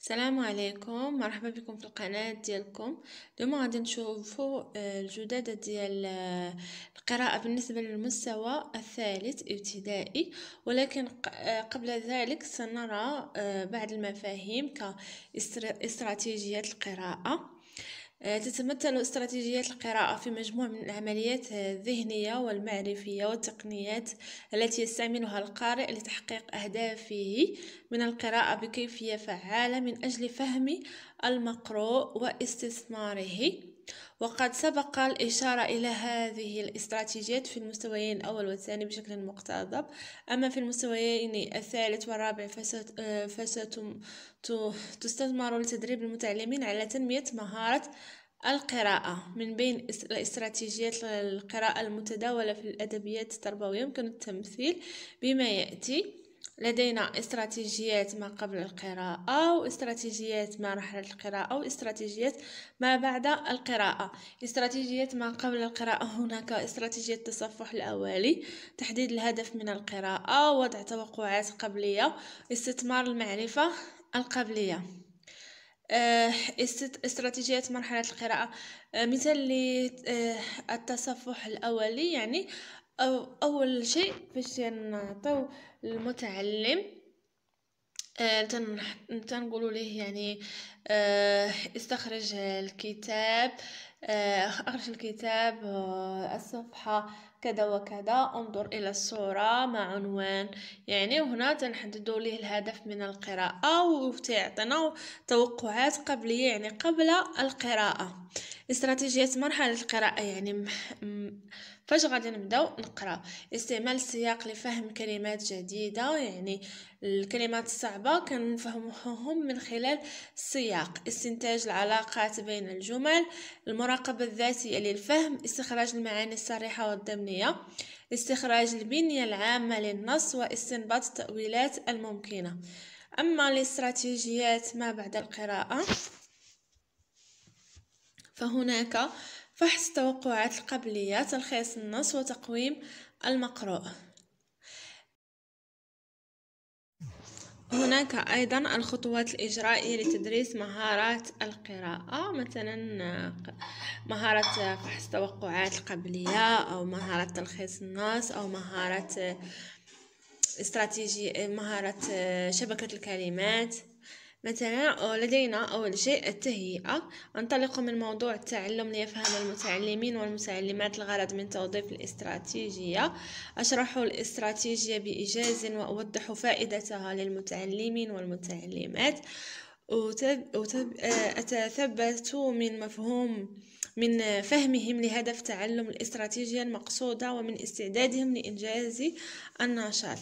السلام عليكم. مرحبا بكم في القناة ديالكم. اليوم غادي نشوفوا آه، الجدادة ديال آه، القراءة بالنسبة للمستوى الثالث ابتدائي. ولكن آه، قبل ذلك سنرى بعض المفاهيم كاستراتيجيات القراءة. تتمثل استراتيجيات القراءة في مجموع من العمليات الذهنية والمعرفية والتقنيات التي يستعملها القارئ لتحقيق أهدافه من القراءة بكيفية فعالة من أجل فهم المقروء واستثماره. وقد سبق الإشارة إلى هذه الاستراتيجيات في المستويين الأول والثاني بشكل مقتضب. أما في المستويين الثالث والرابع فستستثمر لتدريب المتعلمين على تنمية مهارة القراءة من بين الاستراتيجيات القراءة المتداولة في الأدبيات التربوية. يمكن التمثيل بما يأتي. لدينا استراتيجيات ما قبل القراءة واستراتيجيات ما مرحلة القراءة واستراتيجيات ما بعد القراءة. استراتيجيات ما قبل القراءة هناك استراتيجية التصفح الأولي تحديد الهدف من القراءة وضع توقعات قبلية استثمار المعرفة القبلية. آه، استراتيجيات مرحلة القراءة. آه، مثال للتصفح الأولي يعني أو أول شيء باش نعطيو المتعلم آه تنقولوا ليه يعني آه استخرج الكتاب آه أخرج الكتاب آه الصفحة كذا وكذا انظر إلى الصورة مع عنوان. يعني وهنا تنحددوا ليه الهدف من القراءة وتعطينا توقعات قبلية يعني قبل القراءة. استراتيجية مرحلة القراءة يعني فاش غادي نبداو نقرأ؟ استعمال السياق لفهم كلمات جديدة يعني الكلمات الصعبة كنفهمهم من خلال السياق استنتاج العلاقات بين الجمل المراقبة الذاتية للفهم استخراج المعاني الصريحة والضمنية استخراج البنية العامة للنص واستنباط التأويلات الممكنة. أما الاستراتيجيات ما بعد القراءة فهناك فحص التوقعات القبلية تلخيص النص وتقويم المقروء هناك أيضا الخطوات الإجرائية لتدريس مهارات القراءة مثلا مهارة فحص التوقعات القبلية أو مهارة تلخيص النص أو مهارة استراتيجية مهارة شبكة الكلمات. مثلا لدينا أول شيء التهيئة. أنطلق من موضوع التعلم ليفهم المتعلمين والمتعلمات الغرض من توظيف الاستراتيجية. أشرح الاستراتيجية بإيجاز وأوضح فائدتها للمتعلمين والمتعلمات. أتثبت من مفهوم من فهمهم لهدف تعلم الاستراتيجية المقصودة ومن استعدادهم لإنجاز النشاط.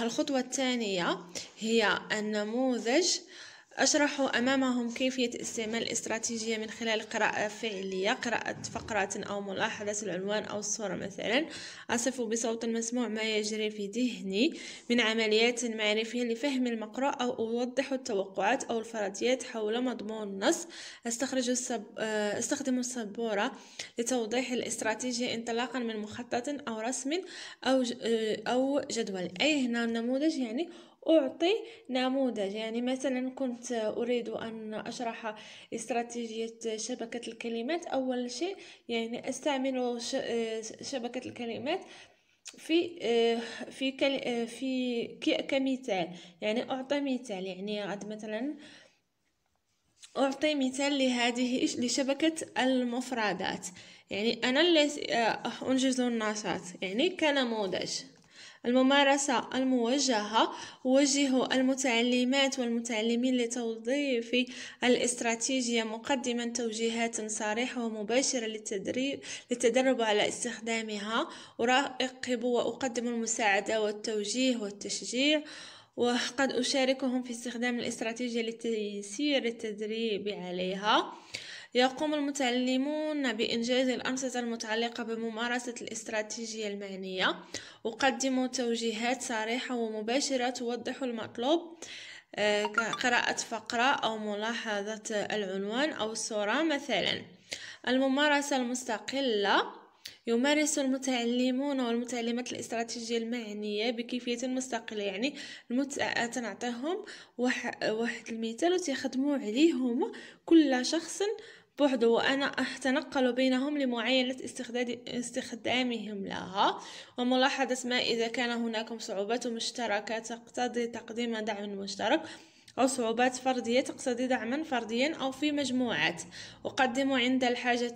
الخطوة الثانية هي النموذج أشرح أمامهم كيفية استعمال الاستراتيجية من خلال قراءة فعلية قراءة فقرة أو ملاحظة العنوان أو الصورة مثلا. أصف بصوت مسموع ما يجري في ذهني من عمليات معرفية لفهم المقروء أو أوضح التوقعات أو الفرضيات حول مضمون النص. أستخرج السب... آه، أستخدم السبورة لتوضيح الاستراتيجية انطلاقا من مخطط أو رسم أو آه، أو جدول. أي هنا النموذج يعني أعطي نموذج. يعني مثلا كنت أريد أن أشرح استراتيجية شبكة الكلمات. أول شيء يعني أستعمل شبكة الكلمات في في في كمثال. يعني أعطي مثال. يعني مثلا أعطي مثال لهذه لشبكة المفردات. يعني أنا اللي أنجز النشاط. يعني كنموذج. الممارسة الموجهة وجه المتعلمات والمتعلمين لتوظيف الاستراتيجية مقدما توجيهات صريحة ومباشرة للتدريب للتدرب على استخدامها. أراقب وأقدم المساعدة والتوجيه والتشجيع وقد أشاركهم في استخدام الاستراتيجية لتيسير التدريب عليها. يقوم المتعلمون بإنجاز الأنشطة المتعلقة بممارسة الاستراتيجية المعنية أقدم توجيهات صريحة ومباشرة توضح المطلوب آه، قراءة فقرة أو ملاحظة العنوان أو الصورة. مثلا الممارسة المستقلة. يمارس المتعلمون والمتعلمات الاستراتيجية المعنية بكيفية مستقلة يعني المت... تنعطيهم واحد, المثال وتيخدموا عليهم كل شخص بوحده وأنا أتنقل بينهم لمعاينة استخدامهم لها. وملاحظة ما إذا كان هناك صعوبات مشتركة تقتضي تقديم دعم مشترك أو صعوبات فردية تقتضي دعما فرديا أو في مجموعات. أقدم عند الحاجة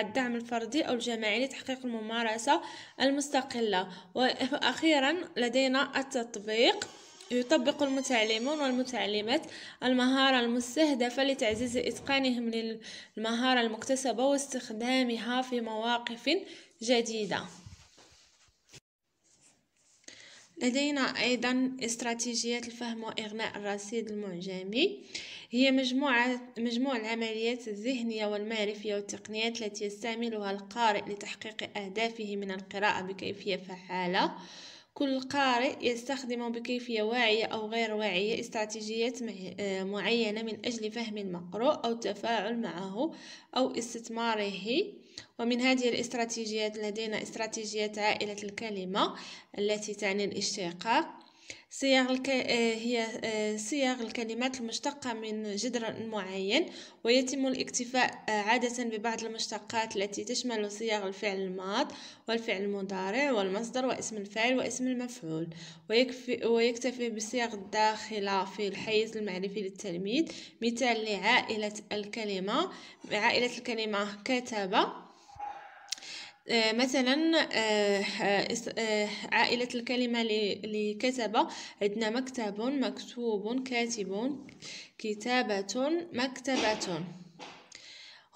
الدعم الفردي أو الجماعي لتحقيق الممارسة المستقلة. وأخيرا لدينا التطبيق. يطبق المتعلمون والمتعلمات المهارة المستهدفة لتعزيز إتقانهم للمهارة المكتسبة واستخدامها في مواقف جديدة. لدينا أيضا استراتيجية الفهم وإغناء الرصيد المعجمي هي مجموعة مجموع العمليات الذهنية والمعرفية والتقنيات التي يستعملها القارئ لتحقيق أهدافه من القراءة بكيفية فعالة. كل قارئ يستخدم بكيفية واعية أو غير واعية استراتيجيات آه، معينة من أجل فهم المقروء أو التفاعل معه أو استثماره. ومن هذه الاستراتيجيات لدينا استراتيجية عائلة الكلمة التي تعني الاشتقاق. صيغ الك... آه، هي آه، صيغ الكلمات المشتقة من جذر معين ويتم الاكتفاء آه، عادة ببعض المشتقات التي تشمل صيغ الفعل الماض والفعل المضارع والمصدر واسم الفاعل واسم المفعول. ويكفي ويكتفي بالصيغ الداخلة في الحيز المعرفي للتلميذ مثال لعائلة الكلمة عائلة الكلمة كتب مثلا آه، آه، عائلة الكلمة لكتب عندنا مكتب مكتوب كاتب كتابة مكتبة.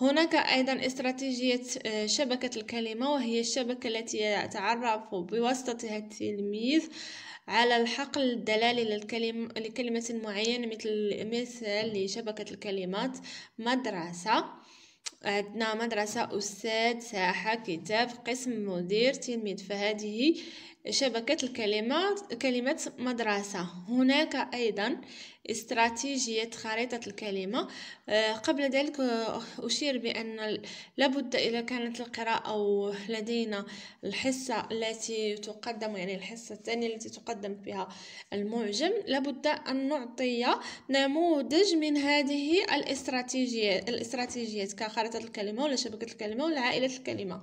هناك أيضا استراتيجية شبكة الكلمة وهي الشبكة التي يتعرف بواسطتها التلميذ على الحقل الدلالي للكلمة لكلمة معينة مثل مثل لشبكة الكلمات مدرسة. عندنا مدرسة أستاذ ساحة كتاب قسم مدير تلميذ. فهذه شبكة الكلمات كلمة مدرسة. هناك أيضا استراتيجية خريطة الكلمة. آه، قبل ذلك آه، أشير بأن لابد إذا كانت القراءة أو لدينا الحصة التي تقدم يعني الحصة الثانية التي تقدم فيها المعجم لابد أن نعطي نموذج من هذه الاستراتيجيات الاستراتيجيات كخريطة الكلمة ولا شبكة الكلمة ولا عائلة الكلمة.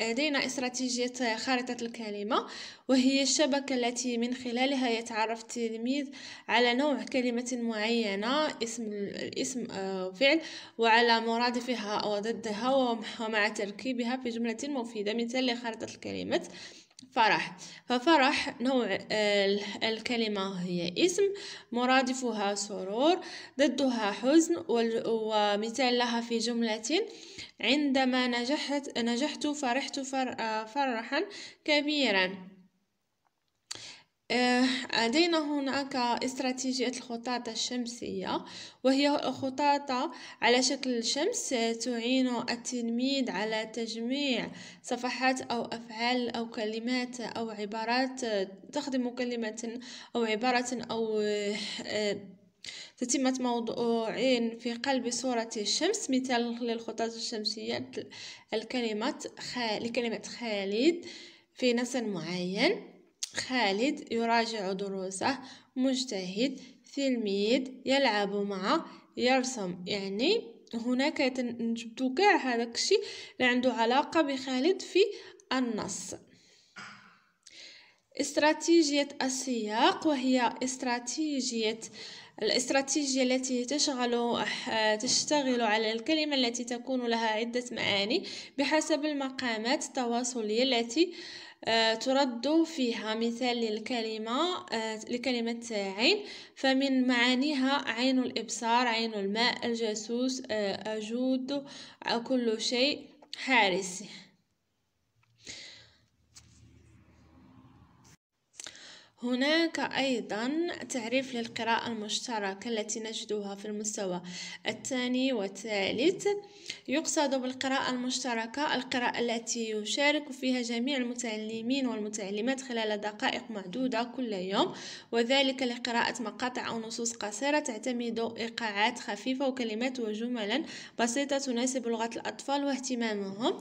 لدينا استراتيجية خارطة الكلمة وهي الشبكة التي من خلالها يتعرف التلميذ على نوع كلمة معينة اسم الاسم آه، فعل وعلى مرادفها أو ضدها ومع تركيبها في جملة مفيدة مثال لخارطة الكلمات. فرح. ففرح نوع الكلمة هي اسم مرادفها سرور ضدها حزن ومثال لها في جملة عندما نجحت نجحت فرحت فرحا كبيرا. آه، لدينا هناك استراتيجية الخطاطة الشمسية وهي خطاطة على شكل الشمس تعين التلميذ على تجميع صفحات أو أفعال أو كلمات أو عبارات تخدم كلمة أو عبارة أو آه، تتمة موضوعين في قلب صورة الشمس مثال للخطاطة الشمسية. لكلمة خالد في نص معين خالد يراجع دروسه مجتهد تلميذ يلعب مع يرسم. يعني هناك نجبدو كاع هذاك الشيء اللي عنده علاقة بخالد في النص. استراتيجية السياق وهي استراتيجية الاستراتيجية التي تشغل تشتغل على الكلمة التي تكون لها عدة معاني. بحسب المقامات التواصلية التي آه، ترد فيها مثال للكلمة آه، لكلمة عين. فمن معانيها عين الإبصار عين الماء الجاسوس آه، أجود كل شيء حارس. هناك أيضا تعريف للقراءة المشتركة التي نجدها في المستوى الثاني والثالث. يقصد بالقراءة المشتركة القراءة التي يشارك فيها جميع المتعلمين والمتعلمات خلال دقائق معدودة كل يوم وذلك لقراءة مقاطع أو نصوص قصيرة تعتمد إيقاعات خفيفة وكلمات وجملا بسيطة تناسب لغة الأطفال واهتمامهم.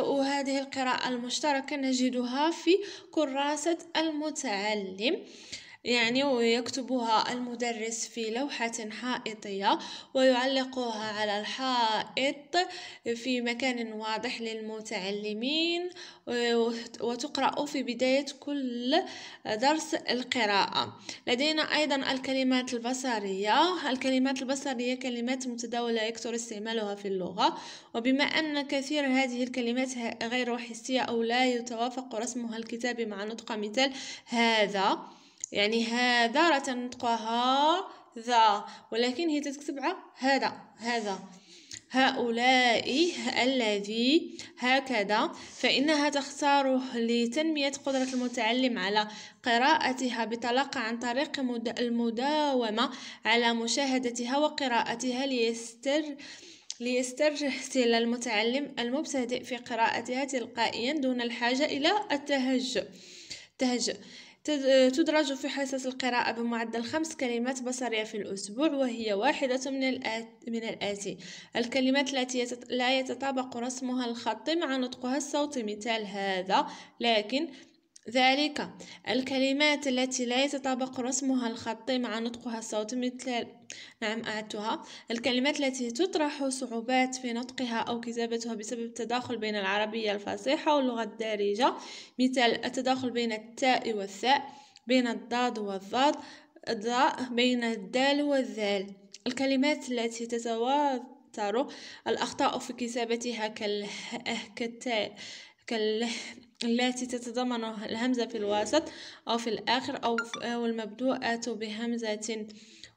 وهذه القراءة المشتركة نجدها في كراسة المتعلم. وسلم يعني ويكتبها المدرس في لوحة حائطية ويعلقها على الحائط في مكان واضح للمتعلمين وتقرأ في بداية كل درس القراءة. لدينا أيضا الكلمات البصرية. الكلمات البصرية كلمات متداولة يكثر استعمالها في اللغة. وبما أن كثير هذه الكلمات غير حسية أو لا يتوافق رسمها الكتابي مع نطق مثال هذا يعني هذا راه تنطقها ذا ولكن هي تتكتب هذا هذا. هؤلاء الذي هكذا فإنها تختار لتنمية قدرة المتعلم على قراءتها بطلاقة عن طريق المداومة على مشاهدتها وقراءتها ليستر ليسترسل المتعلم المبتدئ في قراءتها تلقائيا دون الحاجة إلى التهجؤ تهجؤ تدرج في حصص القراءة بمعدل خمس كلمات بصرية في الأسبوع وهي واحدة من من الآتي. الكلمات التي لا يتطابق رسمها الخطي مع نطقها الصوتي مثال هذا. لكن ذلك. الكلمات التي لا يتطابق رسمها الخطي مع نطقها الصوتي مثل نعم أعدتها. الكلمات التي تطرح صعوبات في نطقها أو كتابتها بسبب التداخل بين العربية الفصيحة واللغة الدارجة مثال التداخل بين التاء والثاء بين الضاد والضاد الضاء بين الدال والذال. الكلمات التي تتواتر الأخطاء في كتابتها كالتاء. التي تتضمن الهمزة في الوسط أو في الآخر أو, أو المبدوءة بهمزة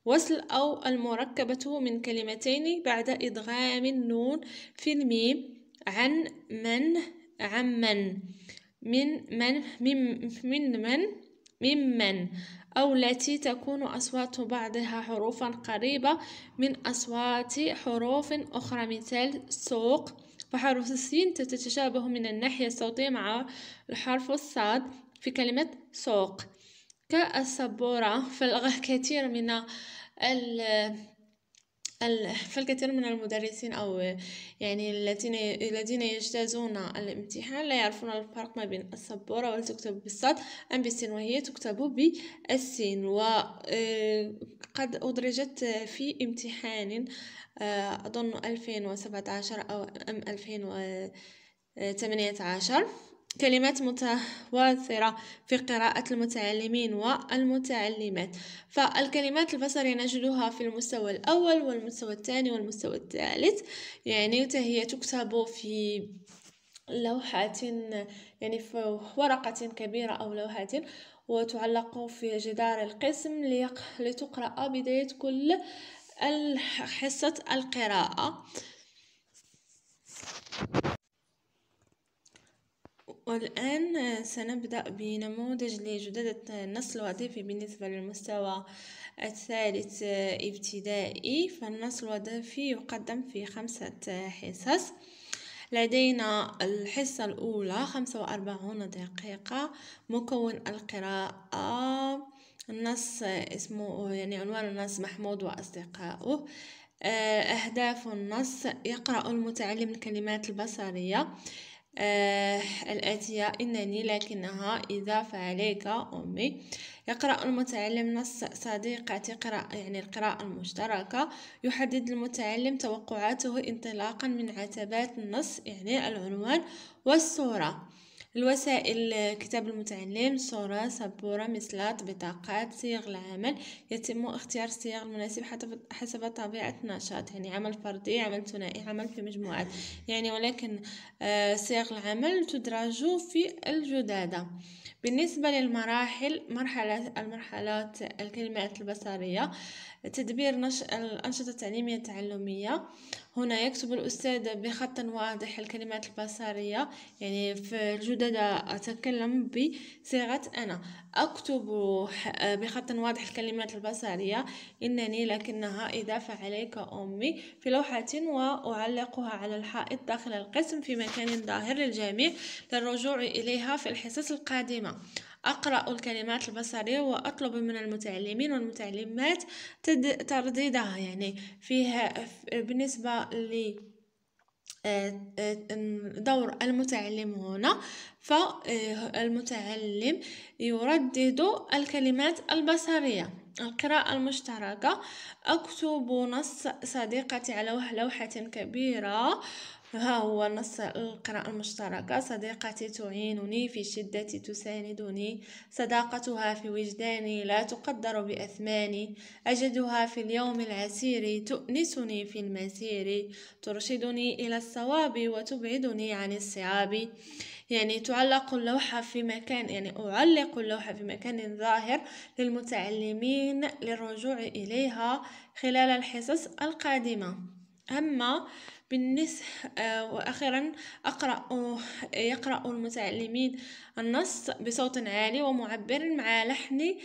وصل أو المركبة من كلمتين بعد إدغام النون في الميم عن من عمن من. من من من ممن أو التي تكون أصوات بعضها حروفا قريبة من أصوات حروف أخرى مثال سوق. فحرف السين تتشابه من الناحية الصوتية مع الحرف الصاد في كلمة سوق. كالسبورة فالكثير من ال فالكثير من المدرسين أو يعني الذين الذين يجتازون الامتحان لا يعرفون الفرق ما بين السبورة والتي تكتب بالصاد أم بالسين وهي تكتب بالسين وقد أدرجت في امتحان آه، أظن ألفين وسبعة عشر أو أم ألفين وثمانية عشر. كلمات متواترة في قراءة المتعلمين والمتعلمات. فالكلمات البصرية نجدها في المستوى الأول والمستوى الثاني والمستوى الثالث. يعني هي تكتب في لوحة يعني في ورقة كبيرة أو لوحة وتعلق في جدار القسم لتقرأ بداية كل حصة القراءة. والآن سنبدأ بنموذج لجددة النص الوظيفي بالنسبة للمستوى الثالث ابتدائي. فالنص الوظيفي يقدم في خمسة حصص. لدينا الحصة الأولى خمسة وأربعون دقيقة. مكون القراءة. النص اسمه يعني عنوان النص محمود وأصدقاؤه. آه، أهداف النص. يقرأ المتعلم الكلمات البصرية. آه الآتية إنني لكنها إذا فعليك أمي. يقرأ المتعلم نص صديقة قراءة يعني القراءة المشتركة. يحدد المتعلم توقعاته انطلاقا من عتبات النص يعني العنوان والصورة. الوسائل كتاب المتعلم صورة سبورة مسلات بطاقات صيغ العمل. يتم اختيار الصيغ المناسب حسب طبيعة النشاط يعني عمل فردي عمل ثنائي عمل في مجموعات. يعني ولكن آه، صيغ العمل تدرج في الجدادة. بالنسبة للمراحل مرحلة المرحلات الكلمات البصرية. تدبير نش... الأنشطة التعليمية التعلمية. هنا يكتب الأستاذ بخط واضح الكلمات البصرية يعني في الجدد أتكلم بصيغة أنا. أكتب بخط واضح الكلمات البصرية. إنني لكنها إضافة عليك أمي في لوحة وأعلقها على الحائط داخل القسم في مكان ظاهر للجميع للرجوع إليها في الحصص القادمة. أقرأ الكلمات البصرية وأطلب من المتعلمين والمتعلمات ترديدها. يعني فيها بالنسبة ل آه، آه، دور المتعلم هنا فالمتعلم يردد الكلمات البصرية. القراءة المشتركة أكتب نص صديقتي على لوحة كبيرة. ها هو نص القراءة المشتركة. صديقتي تعينني في الشدة تساندني. صداقتها في وجداني لا تقدر بأثماني أجدها في اليوم العسير تؤنسني في المسير. ترشدني إلى الصواب وتبعدني عن الصعاب. يعني تعلق اللوحة في مكان يعني أعلق اللوحة في مكان ظاهر للمتعلمين للرجوع إليها خلال الحصص القادمة. أما بالنسبة آه، وأخيرا أقرأ يقرأ المتعلمين النص بصوت عالي ومعبر مع لحن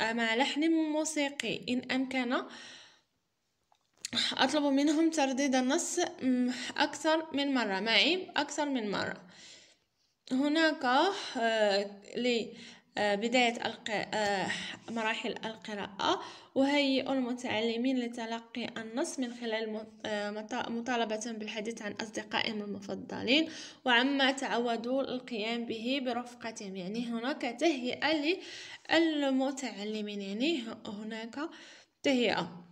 مع لحن موسيقي. إن أمكن أطلب منهم ترديد النص أكثر من مرة. معي أكثر من مرة. هناك آه، لبداية آه، مراحل القراءة أهيئ المتعلمين لتلقي النص من خلال آه، مطالبة بالحديث عن أصدقائهم المفضلين وعما تعودوا القيام به برفقتهم. يعني هناك تهيئة للمتعلمين يعني هناك تهيئة.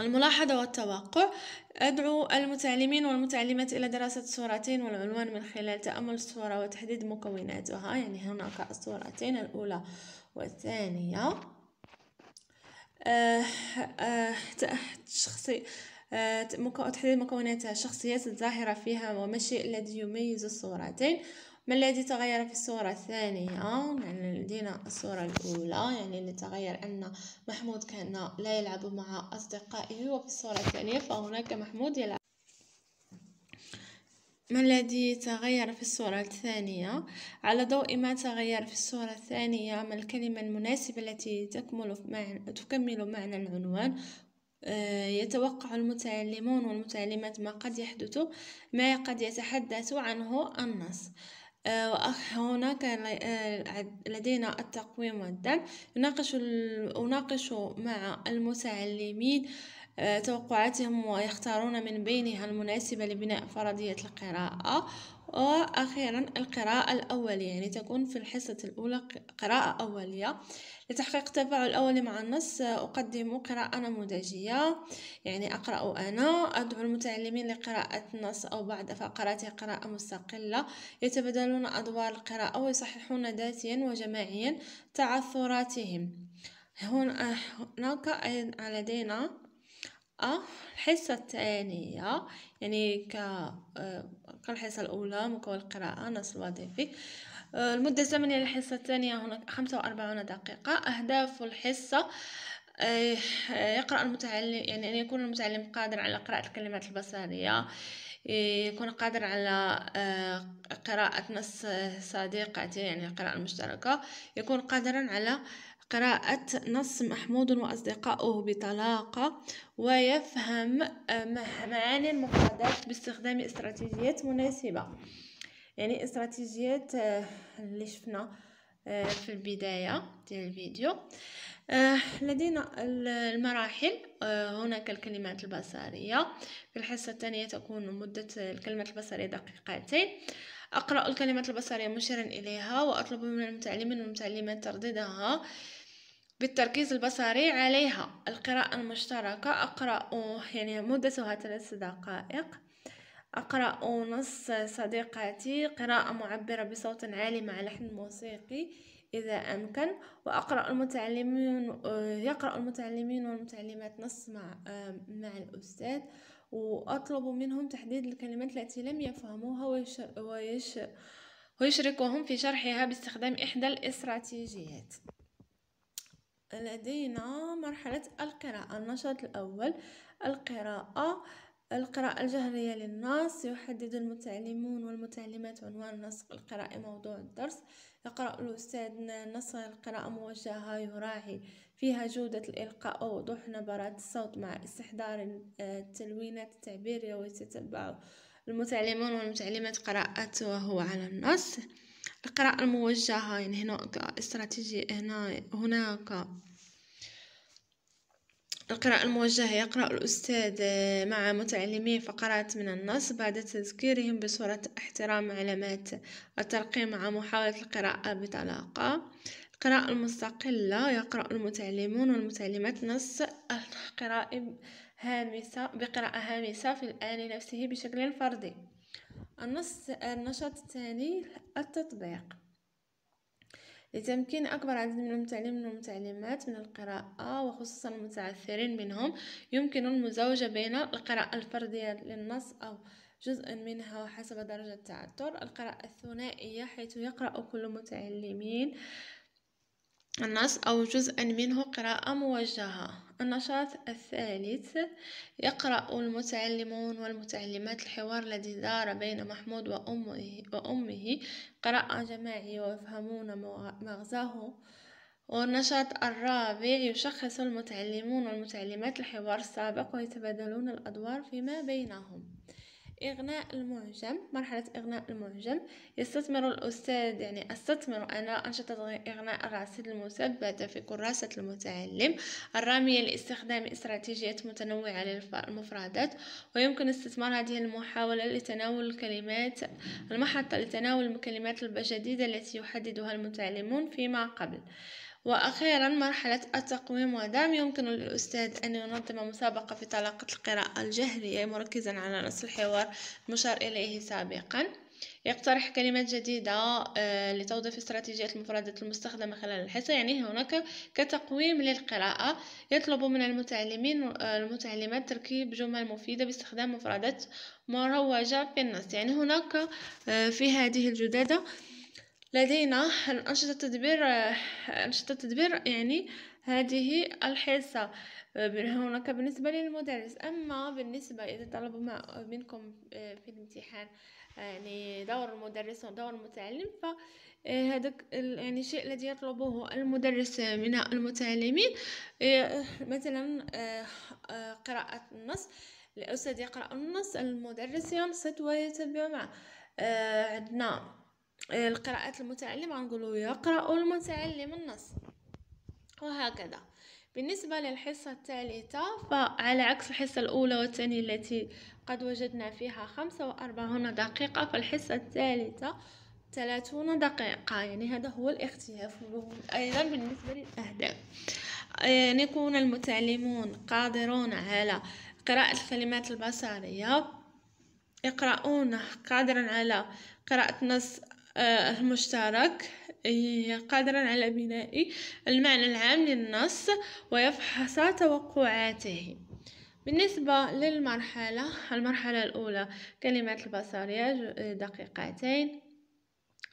الملاحظة والتوقع. أدعو المتعلمين والمتعلمات إلى دراسة الصورتين والعنوان من خلال تأمل الصورة وتحديد مكوناتها. يعني هناك الصورتين الأولى والثانية. آه، آه، شخصي آه، تحديد مكوناتها الشخصيات الظاهرة فيها وما الشيء الذي يميز الصورتين. ما الذي تغير في الصورة الثانية؟ يعني لدينا الصورة الأولى يعني اللي تغير أن محمود كان لا يلعب مع أصدقائه وفي الصورة الثانية فهناك محمود يلعب. ما الذي تغير في الصورة الثانية؟ على ضوء ما تغير في الصورة الثانية ما الكلمة المناسبة التي تكمل معنى تكمل معنى العنوان آه، يتوقع المتعلمون والمتعلمات ما قد يحدث ما قد يتحدث عنه النص. آه، هناك آه، لدينا التقويم والدرس يناقش أناقش مع المتعلمين آه، توقعاتهم ويختارون من بينها المناسبة لبناء فرضية القراءة. وأخيرا القراءة الأولية يعني تكون في الحصة الأولى قراءة أولية. لتحقيق التفاعل الأولي مع النص أقدم قراءة نموذجية يعني أقرأ أنا. أدعو المتعلمين لقراءة النص أو بعد فقرات قراءة مستقلة. يتبادلون أدوار القراءة ويصححون ذاتيا وجماعيا تعثراتهم. هناك لدينا الحصة الثانية يعني ك آه، كالحصة الأولى مكون القراءة نص الوظيفي. آه، المدة الزمنية للحصة الثانية هناك خمسة وأربعون دقيقة. أهداف الحصة آه، يقرأ المتعلم يعني أن يكون المتعلم قادر على قراءة الكلمات البصرية يكون قادر على قراءة نص صديقته يعني القراءة المشتركة يكون قادرا على قراءة نص محمود وأصدقاؤه بطلاقة ويفهم معاني المفردات باستخدام استراتيجيات مناسبة. يعني استراتيجيات آه، اللي شفنا آه، في البداية ديال الفيديو. آه، لدينا المراحل هناك الكلمات البصرية. في الحصة الثانية تكون مدة الكلمات البصرية دقيقتين. أقرأ الكلمات البصرية مشيرا إليها وأطلب من المتعلمين والمتعلمات ترديدها. بالتركيز البصري عليها. القراءة المشتركة أقرأ يعني مدتها ثلاث دقائق. أقرأ نص صديقتي. قراءة معبرة بصوت عالي مع لحن موسيقي إذا أمكن. وأقرأ المتعلمين يقرأ المتعلمين والمتعلمات نص مع مع الأستاذ. وأطلب منهم تحديد الكلمات التي لم يفهموها ويش ويشركهم في شرحها باستخدام إحدى الاستراتيجيات. لدينا مرحلة القراءة. النشاط الأول القراءة. القراءة الجهرية للنص يحدد المتعلمون والمتعلمات عنوان النص القراءة موضوع الدرس. يقرأ الأستاذ نص القراءة موجهة يراعي فيها جودة الإلقاء ووضوح نبرات الصوت مع استحضار التلوينات التعبيرية ويتتبع المتعلمون والمتعلمات قراءته على النص. القراءة الموجهة يعني هناك استراتيجية هنا هناك. القراءة الموجهة يقرأ الأستاذ مع متعلميه فقرات من النص بعد تذكيرهم بصورة احترام علامات الترقيم مع محاولة القراءة بطلاقة. القراءة المستقلة يقرأ المتعلمون والمتعلمات نص القراءة هامسة بقراءة هامسة في الآن نفسه بشكل فردي. النص النشاط الثاني التطبيق. لتمكين أكبر عدد من المتعلمين والمتعلمات من القراءة وخصوصا المتعثرين منهم يمكن المزاوجة بين القراءة الفردية للنص أو جزء منها حسب درجة التعثر. القراءة الثنائية حيث يقرأ كل متعلمين النص أو جزءا منه قراءة موجهة. النشاط الثالث يقرأ المتعلمون والمتعلمات الحوار الذي دار بين محمود وأمه, وأمه قراءة جماعية ويفهمون مغزاه. والنشاط الرابع يشخص المتعلمون والمتعلمات الحوار السابق ويتبادلون الأدوار فيما بينهم. إغناء المعجم مرحلة إغناء المعجم يستثمر الأستاذ يعني أستثمر أنا أنشطة إغناء الرصيد المثبتة في كراسة المتعلم. الرامية لاستخدام استراتيجيات متنوعة للمفردات ويمكن استثمار هذه المحاولة لتناول الكلمات المحطة لتناول الكلمات الجديدة التي يحددها المتعلمون فيما قبل. وأخيرا مرحلة التقويم ودعم يمكن للأستاذ أن ينظم مسابقة في طلاقة القراءة الجهرية مركزا على نص الحوار المشار إليه سابقا. يقترح كلمات جديدة آه، لتوظيف استراتيجية المفردات المستخدمة خلال الحصة. يعني هناك كتقويم للقراءة يطلب من المتعلمين آه، المتعلمات تركيب جمل مفيدة باستخدام مفردات مروجة في النص. يعني هناك آه، في هذه الجدادة لدينا أنشطة تدبير أنشطة تدبير يعني هذه الحصة. هناك بالنسبة للمدرس. أما بالنسبة إذا طلبوا منكم في الامتحان يعني دور المدرس ودور المتعلم فهذا يعني الشيء الذي يطلبه المدرس من المتعلمين. مثلا قراءة النص. الأستاذ يقرأ النص المدرس ينصت ويتبع معه عندنا القراءات المتعلم نقولوا يقرأ المتعلم النص. وهكذا. بالنسبة للحصة الثالثة فعلى عكس الحصة الأولى والثانية التي قد وجدنا فيها خمسة وأربعون دقيقة فالحصة الثالثة ثلاثون دقيقة. يعني هذا هو الاختلاف. أيضا بالنسبة للأهداف. أن يكون المتعلمون قادرون على قراءة الكلمات البصرية. يقرؤون قادرا على قراءة نص آه، المشترك قادرا على بناء المعنى العام للنص ويفحص توقعاته. بالنسبة للمرحلة المرحلة الأولى كلمات البصرية دقيقتين.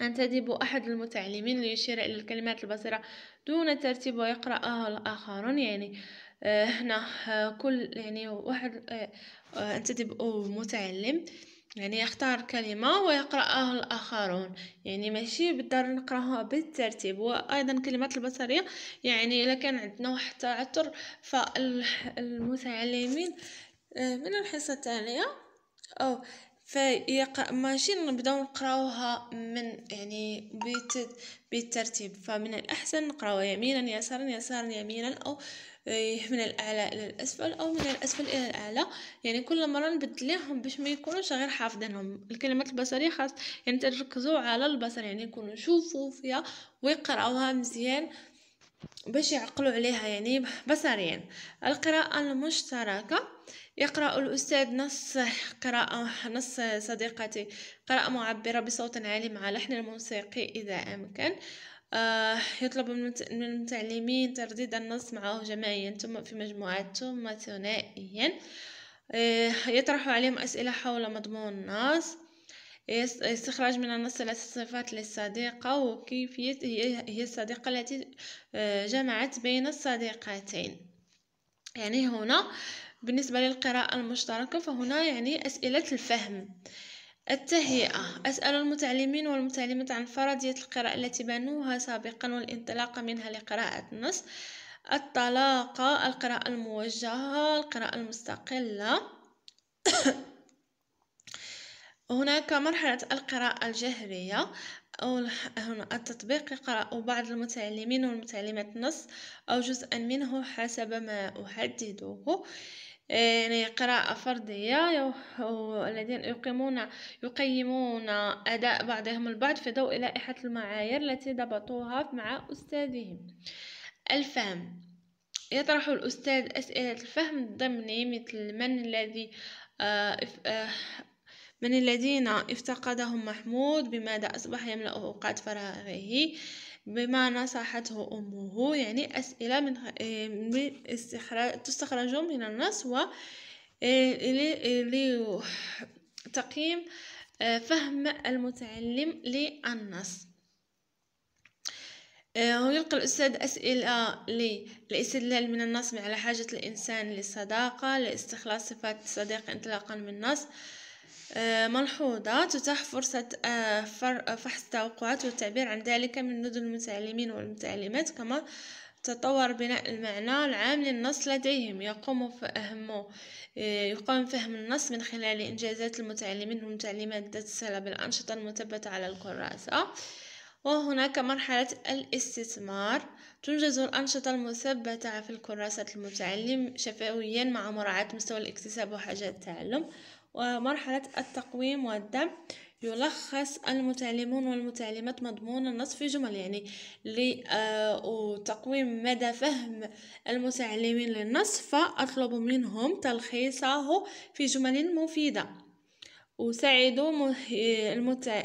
أنتدب أحد المتعلمين ليشير إلى الكلمات البصرة دون ترتيب ويقرأها الآخرون يعني آه، هنا آه، كل يعني واحد أنتدب متعلم. يعني يختار كلمة ويقرأها الآخرون. يعني ماشي بالضرورة نقراها بالترتيب. وأيضا كلمات البصرية يعني إذا كان عندنا واحد تعثر فالمتعلمين آه، من الحصة التالية أو فيق... ماشي نبدأو نقراوها من يعني بالترتيب. فمن الأحسن نقراوها يمينا يسارا يسارا يمينا أو من الأعلى إلى الأسفل أو من الأسفل إلى الأعلى. يعني كل مرة نبدليهم باش ما يكونوش غير حافظينهم. الكلمات البصرية خاص يعني تركزوا على البصر يعني يكونوا يشوفوا فيها ويقراوها مزيان باش يعقلوا عليها يعني بصريا. القراءة المشتركة يقرأ الأستاذ نص قراءة نص صديقتي. قراءة معبرة بصوت عالي مع لحن الموسيقي إذا أمكن. يطلب من المتعلمين ترديد النص معه جماعيا ثم في مجموعات ثم ثنائيا. آه يطرح عليهم أسئلة حول مضمون النص. استخراج من النص ثلاث صفات للصديقة وكيفية هي الصديقة التي آه، جمعت بين الصديقتين. يعني هنا بالنسبة للقراءة المشتركة فهنا يعني أسئلة الفهم. التهيئة أسأل المتعلمين والمتعلمات عن فرضية القراءة التي بنوها سابقا والانطلاق منها لقراءة النص. الطلاقة القراءة الموجهة القراءة المستقلة. هناك مرحلة القراءة الجهرية. أو هنا التطبيق يقرأ بعض المتعلمين والمتعلمات نص أو جزءا منه حسب ما أحدده. يعني قراءة فردية الذين يقيمون يقيمون أداء بعضهم البعض في ضوء لائحة المعايير التي ضبطوها مع أستاذهم. الفهم. يطرح الأستاذ أسئلة الفهم الضمني مثل من الذي آه، آه، من الذين افتقدهم محمود؟ بماذا أصبح يملأ أوقات فراغه؟ بما نصحته أمه. يعني أسئلة من تستخرج من النص و لتقييم فهم المتعلم للنص. ويلقي الأستاذ أسئلة للاستدلال من النص على حاجة الإنسان للصداقة لاستخلاص صفات الصديق انطلاقا من النص. آه، ملحوظة. تتاح فرصة آه، آه، فحص التوقعات والتعبير عن ذلك من لدى المتعلمين والمتعلمات كما تطور بناء المعنى العام للنص لديهم. يقوم فهم يقوم فهم النص من خلال إنجازات المتعلمين والمتعلمات ذات الصلة بالأنشطة المثبتة على الكراسة. وهناك مرحلة الاستثمار. تنجز الأنشطة المثبتة في الكراسة المتعلم شفويا مع مراعاة مستوى الاكتساب وحاجات التعلم. ومرحلة التقويم والدمج يلخص المتعلمون والمتعلمات مضمون النص في جمل يعني لتقويم مدى فهم المتعلمين للنص فأطلب منهم تلخيصه في جمل مفيدة. وساعدوا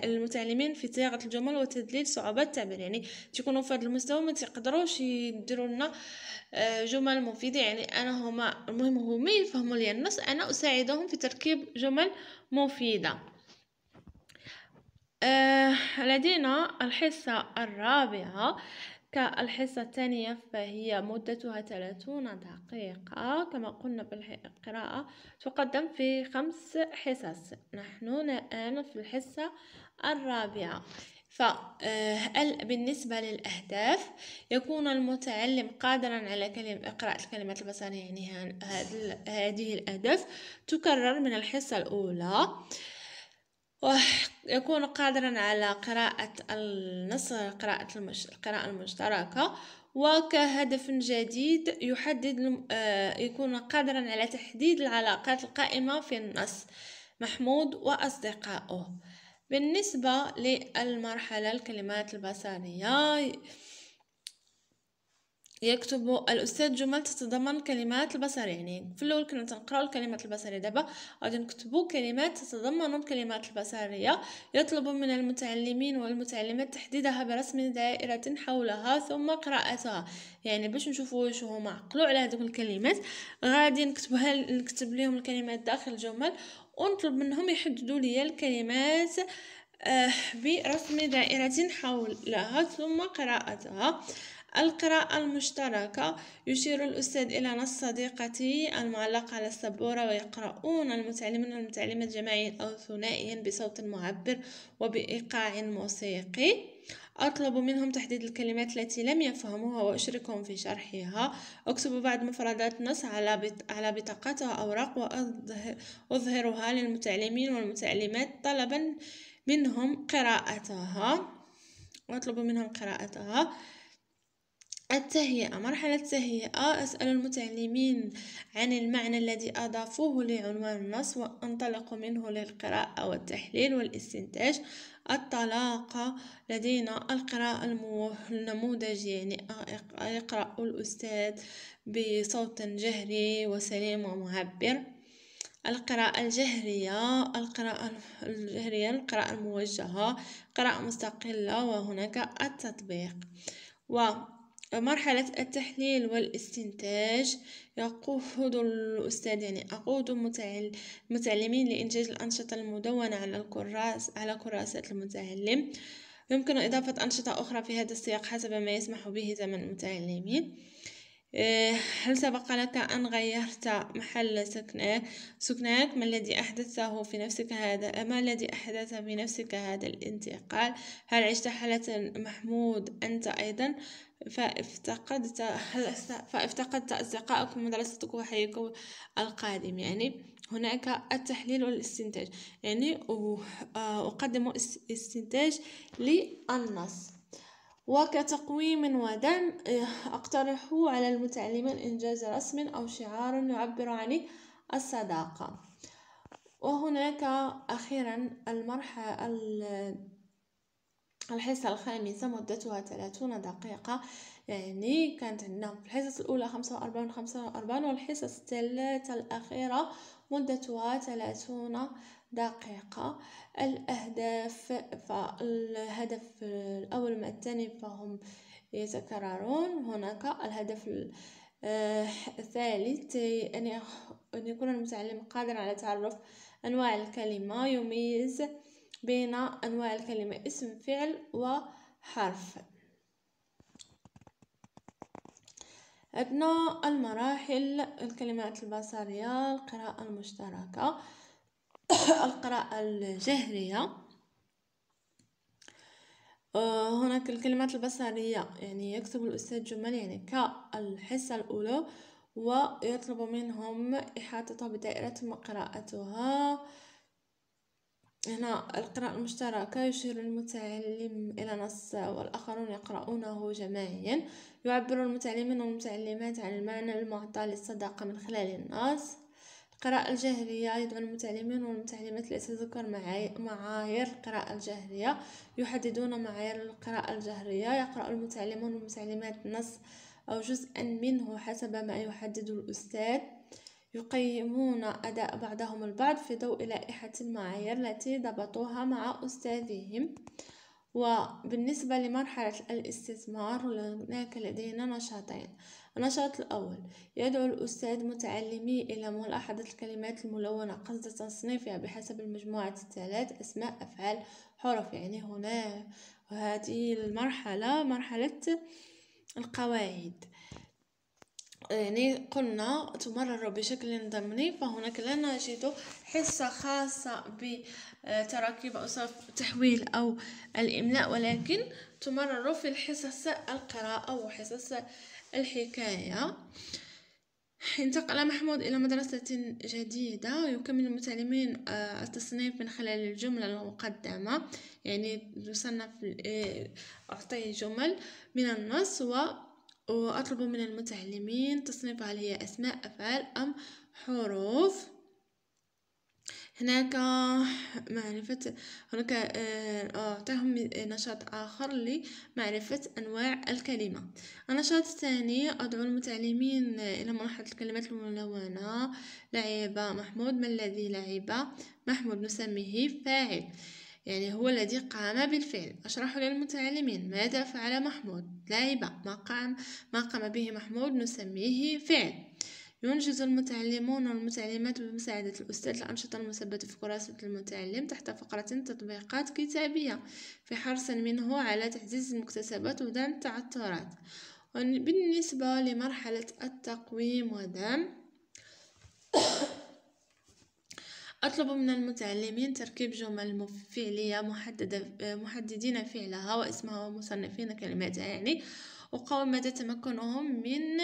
المتعلمين في صياغة الجمل وتذليل صعوبات التعبير. يعني تكونوا في هذا المستوى ما تقدروش يديروا لنا آه، جمل مفيدة. يعني أنا هما المهم هما يفهموا لي النص أنا أساعدهم في تركيب جمل مفيدة. آه لدينا الحصة الرابعة كالحصة الثانية فهي مدتها ثلاثون دقيقة. كما قلنا بالقراءة تقدم في خمس حصص. نحن الآن في الحصة الرابعة. فبالنسبة للأهداف يكون المتعلم قادرا على كلمة قراءة الكلمات البصرية يعني هذه الأهداف تكرر من الحصة الأولى. ويكون قادرا على قراءة النص قراءة المش... القراءة المشتركة وكهدف جديد يحدد آه، يكون قادرا على تحديد العلاقات القائمة في النص محمود وأصدقائه. بالنسبة للمرحلة الكلمات البصرية يكتب الأستاذ جمل تتضمن كلمات البصرية يعني في الأول كنا تنقراو الكلمات البصرية. دابا غادي نكتبو كلمات تتضمن الكلمات البصرية. يطلب من المتعلمين والمتعلمات تحديدها برسم دائرة حولها ثم قراءتها. يعني باش نشوفو واش هما عقلوا على هذوك الكلمات غادي نكتبها نكتب لهم الكلمات داخل الجمل ونطلب منهم يحددوا لي الكلمات آه برسم دائرة حولها ثم قراءتها. القراءة المشتركة. يشير الأستاذ إلى نص صديقتي المعلق على السبورة ويقرؤون المتعلمون والمتعلمات جماعيا أو ثنائيا بصوت معبر وبإيقاع موسيقي. أطلب منهم تحديد الكلمات التي لم يفهموها وأشركهم في شرحها. أكتب بعض مفردات نص على بطاقات أوراق وأظهرها للمتعلمين والمتعلمات طلبا منهم قراءتها. وأطلب منهم قراءتها. التهيئة مرحلة التهيئة. أسأل المتعلمين عن المعنى الذي أضافوه لعنوان النص وانطلق منه للقراءة والتحليل والاستنتاج. الطلاقة لدينا القراءة النموذجية يعني يقرأ الأستاذ بصوت جهري وسليم ومعبر. القراءة الجهرية القراءة الجهرية القراءة الموجهة قراءة مستقلة وهناك التطبيق. و مرحلة التحليل والاستنتاج. يقود الأستاذ يعني أقود المتعلمين لإنجاز الأنشطة المدونة على الكراس على كراسة المتعلم. يمكن إضافة أنشطة أخرى في هذا السياق حسب ما يسمح به زمن المتعلمين. هل سبق لك أن غيرت محل سكنك؟ ما الذي أحدثه في نفسك هذا ما الذي أحدث في نفسك هذا الانتقال؟ هل عشت حالة محمود أنت أيضا؟ فافتقدت فافتقدت أصدقائك ومدرستك وحيك القادم. يعني هناك التحليل والاستنتاج. يعني أقدم استنتاج للنص. وكتقويم ودعم آه، أقترح على المتعلمين إنجاز رسم أو شعار يعبر عن الصداقة. وهناك أخيرا المرحلة الحصة الخامسة مدتها ثلاثون دقيقة. يعني كانت عندنا في الحصص الأولى خمسة وأربعين خمسة وأربعين والحصص الثلاثة الأخيرة مدتها ثلاثون دقيقة. الأهداف فالهدف الأول مع الثاني فهم يتكررون. هناك الهدف الثالث أن يكون المتعلم قادرا على تعرف أنواع الكلمة. يميز بين أنواع الكلمة اسم فعل وحرف عندنا المراحل الكلمات البصرية القراءة المشتركة. القراءة الجهرية. آه، هناك الكلمات البصرية يعني يكتب الأستاذ جمل يعني كالحصة الأولى ويطلب منهم إحاطتها بدائرة قراءتها هنا القراءة المشتركة يشير المتعلم إلى نص والآخرون يقرؤونه جماعيا يعبر المتعلمين والمتعلمات عن المعنى المعطى للصداقة من خلال النص. القراءة الجهرية يدعو المتعلمين والمتعلمات لتذكر معايير القراءة الجهرية يحددون معايير القراءة الجهرية يقرأ المتعلمون والمتعلمات نص أو جزءا منه حسب ما يحدد الأستاذ. يقيمون أداء بعضهم البعض في ضوء لائحة المعايير التي ضبطوها مع أستاذهم. وبالنسبة لمرحلة الاستثمار هناك لدينا نشاطين. النشاط الأول. يدعو الأستاذ متعلمي إلى ملاحظة الكلمات الملونة قصد تصنيفها بحسب المجموعة الثلاث أسماء أفعال حرف يعني هنا وهذه المرحلة مرحلة القواعد. يعني قلنا تمرر بشكل ضمني فهناك لا نجد حصة خاصة بتراكيب أوصاف التحويل أو الإملاء ولكن تمرر في الحصص القراءة وحصص الحكاية. انتقل محمود إلى مدرسة جديدة يكمل المتعلمين آه، التصنيف من خلال الجملة المقدمة. يعني يصنف آه، أعطي جمل من النص و وأطلب من المتعلمين تصنيف هل هي أسماء أفعال أم حروف. هناك معرفة هناك آه، أعطيهم نشاط آخر لمعرفة أنواع الكلمة. النشاط الثاني أدعو المتعلمين إلى ملاحظة الكلمات الملونة. لعب محمود ما الذي لعب؟ محمود نسميه فاعل يعني هو الذي قام بالفعل. أشرح للمتعلمين ماذا فعل محمود؟ لعب ما قام ما قام به محمود نسميه فعل. ينجز المتعلمون والمتعلمات بمساعدة الأستاذ الأنشطة المثبتة في كراسة المتعلم تحت فقرة تطبيقات كتابية في حرص منه على تعزيز المكتسبات ودعم التعثرات. بالنسبة لمرحلة التقويم ودعم أطلب من المتعلمين تركيب جمل فعلية محددة محددين فعلها واسمها ومصنفين كلماتها يعني وقوم مدى تمكنهم من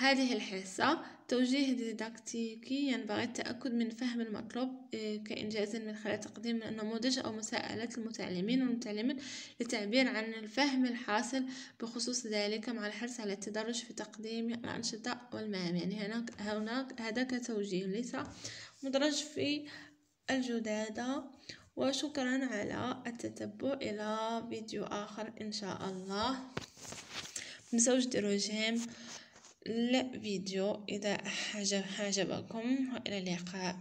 هذه الحصة توجيه ديداكتيكي ينبغي التأكد من فهم المطلوب آه، كإنجاز من خلال تقديم نموذج أو مساءلات المتعلمين والمتعلمين للتعبير عن الفهم الحاصل بخصوص ذلك مع الحرص على التدرج في تقديم الأنشطة والمهام. يعني هناك هناك هذا كتوجيه ليس مدرج في الجدادة. وشكرا على التتبع. إلى فيديو آخر إن شاء الله. متنسوش ديروا جيم الفيديو إذا عجبكم وإلى اللقاء.